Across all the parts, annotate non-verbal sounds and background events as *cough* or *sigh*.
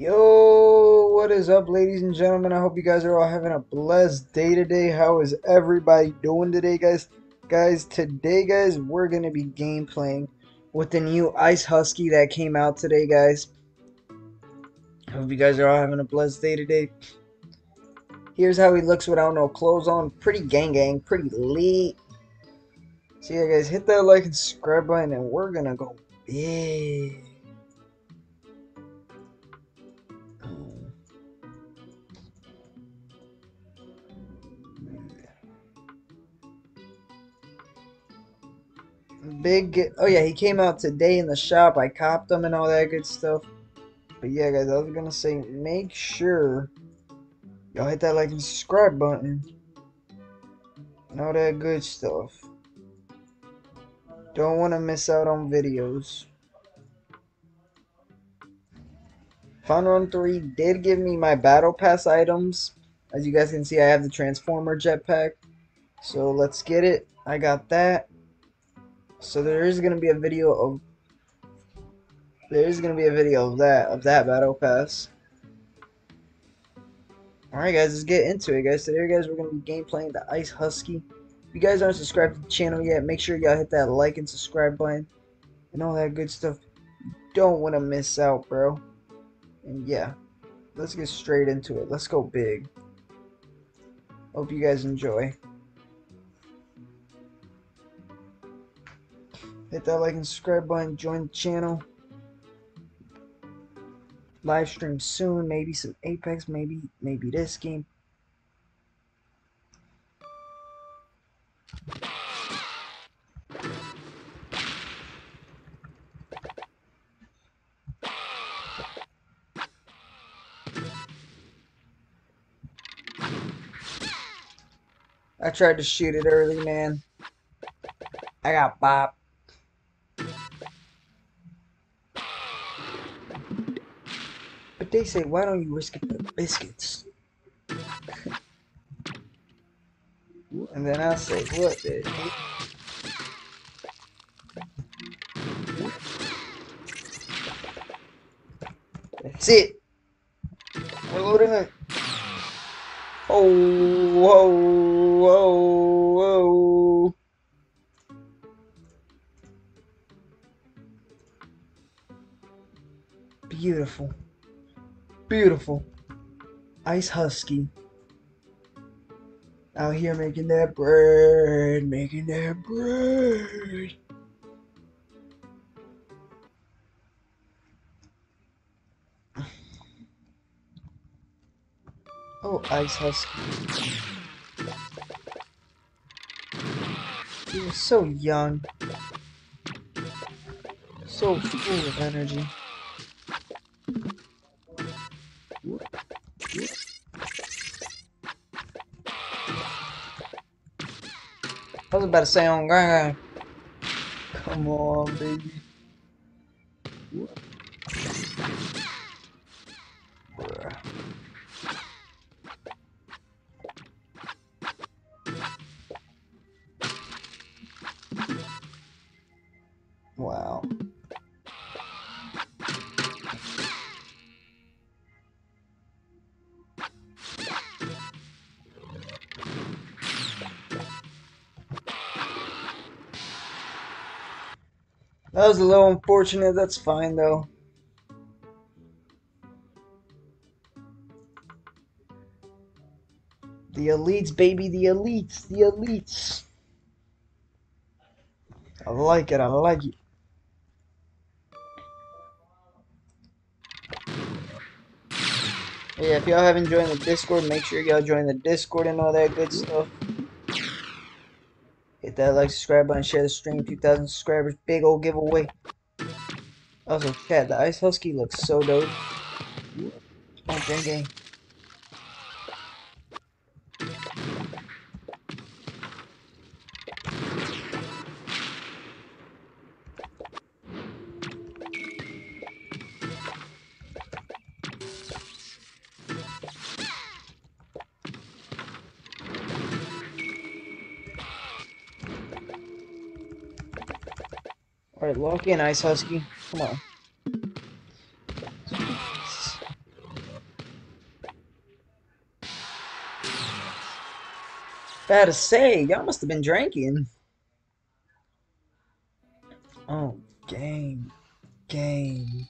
Yo, what is up, ladies and gentlemen? I hope you guys are all having a blessed day today. How is everybody doing today, guys? Guys, today, guys, we're going to be game playing with the new Ice Husky that came out today, guys. I hope you guys are all having a blessed day today. Here's how he looks without no clothes on. Pretty gang gang, pretty lit. So yeah, guys, hit that like and subscribe button, and we're going to go big. Big oh yeah he came out today in the shop. I copped him and all that good stuff. But yeah guys i was gonna say make sure y'all hit that like and subscribe button and all that good stuff. Don't want to miss out on videos. Fun run 3 did give me my battle pass items. As you guys can see i have the transformer jetpack. So let's get it. I got that so there is going to be a video of there is going to be a video of that of that battle pass. Alright guys, let's get into it guys. Today guys we're going to be game playing the Ice Husky. If you guys aren't subscribed to the channel yet, make sure y'all hit that like and subscribe button and all that good stuff. Don't want to miss out, bro. And yeah, let's get straight into it. Let's go big. Hope you guys enjoy. Hit that like and subscribe button. Join the channel. Live stream soon. Maybe some Apex. Maybe maybe this game. I tried to shoot it early, man. I got bopped. They say, why don't you risk it for the biscuits? and then I say, what the? That's it. Oh, whoa, whoa, whoa. Beautiful. Beautiful. Ice Husky. Out here making that bread, making that bread. Oh, Ice Husky. He was so young. So full of energy. About to say on grind. Come on, baby. Wow. That was a little unfortunate. That's fine, though. The elites, baby. The elites. The elites. I like it. I like it. Yeah, if y'all haven't joined the Discord, make sure y'all join the Discord and all that good stuff. Hit that like, subscribe button, share the stream. 2,000 subscribers, big old giveaway. Also, chat, the Ice Husky looks so dope. Oh, gang gang. Alright, lock in, Ice Husky. Come on. Gotta say, y'all must have been drinking. Oh, game. Game.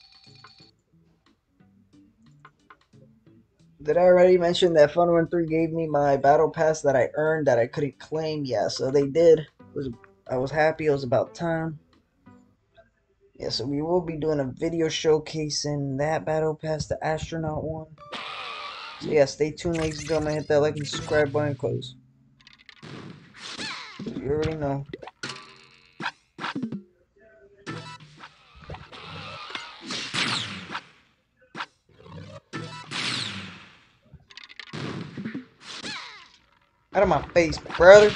Did I already mention that Fun Run 3 gave me my battle pass that I earned that I couldn't claim? yet? so they did. It was I was happy, it was about time. Yeah, so we will be doing a video showcasing that battle pass, the astronaut one. So yeah, stay tuned, ladies and gentlemen. Hit that like and subscribe button, close. You already know. Out of my face, brother.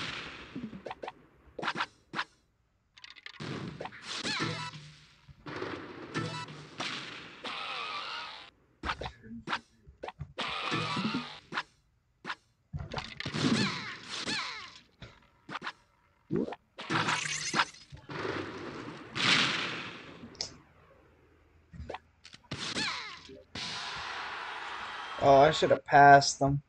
Oh, I should have passed them.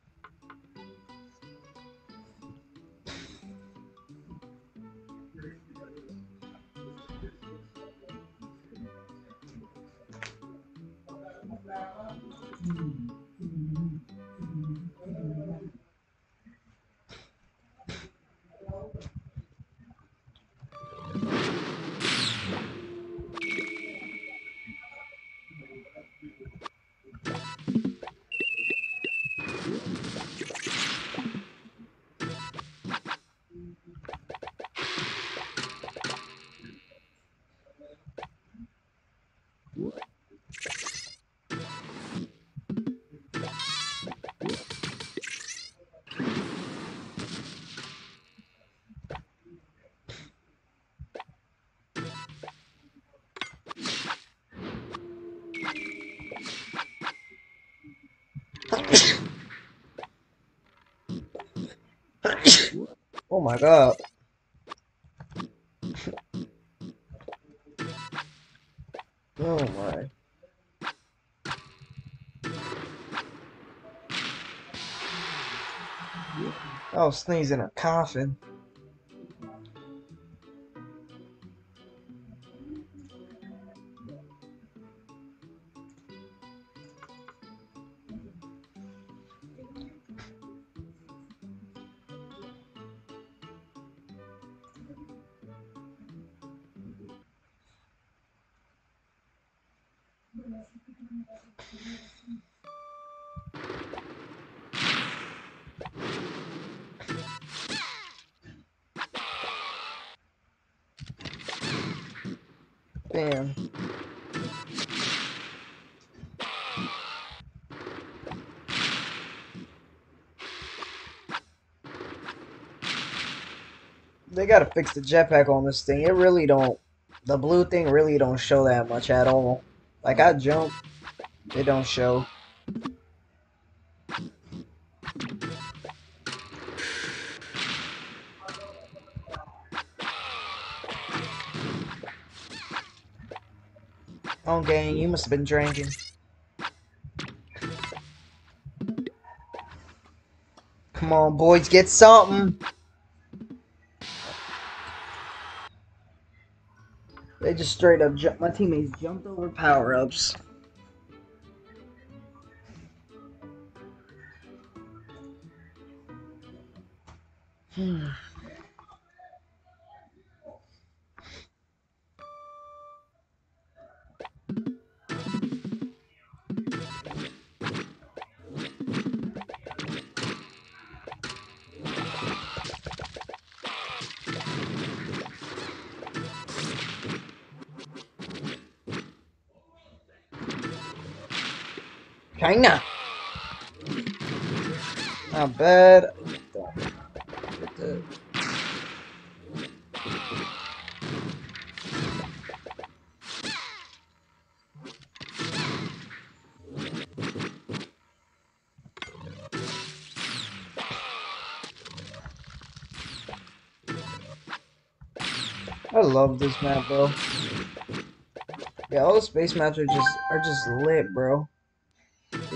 Oh my god. oh my. I was sneezing a coffin. Damn. They gotta fix the jetpack on this thing. It really don't. The blue thing really don't show that much at all. Like I jump, it don't show. Oh, gang, you must have been drinking. Come on, boys, get something. Just straight up jumped. My teammates jumped over power ups. *sighs* Hmm. Not bad. I love this map, bro. Yeah, all the space maps are just are just lit, bro.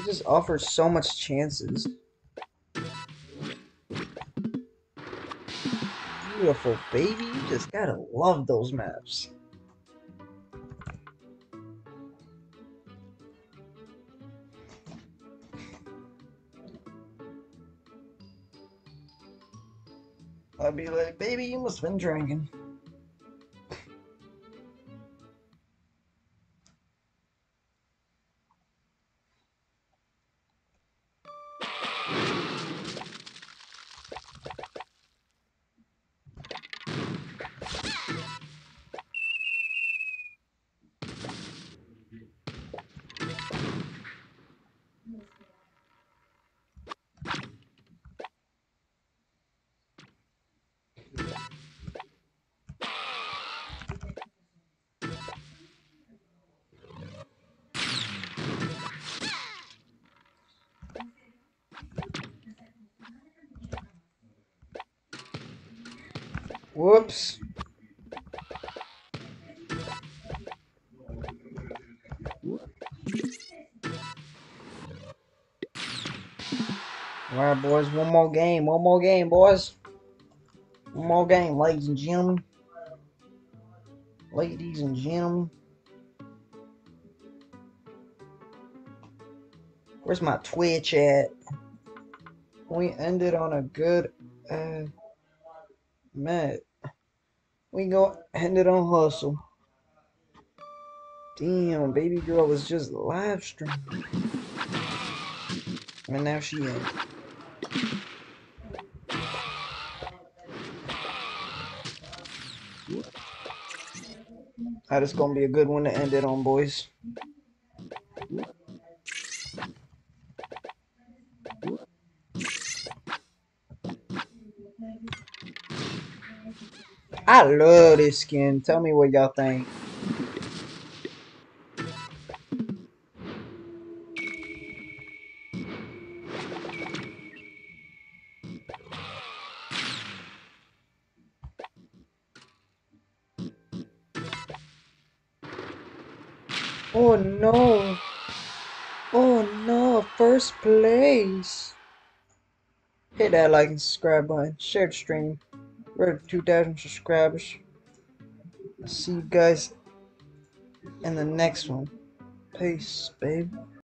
They just offers so much chances. beautiful, baby. You just gotta love those maps. I'd be like, baby, you must have been drinking. Whoops. Alright, boys, one more game. One more game, boys. One more game, ladies and gentlemen. Ladies and gentlemen. Where's my Twitch at? We ended on a good uh Matt. We go end it on hustle. Damn, baby girl was just live streaming. And now she in. That is gonna be a good one to end it on, boys. I love this skin. Tell me what y'all think. Oh no. Oh no, first place. Hit that like and subscribe button. Share the stream. We're at 2,000 subscribers. See you guys in the next one. Peace, babe.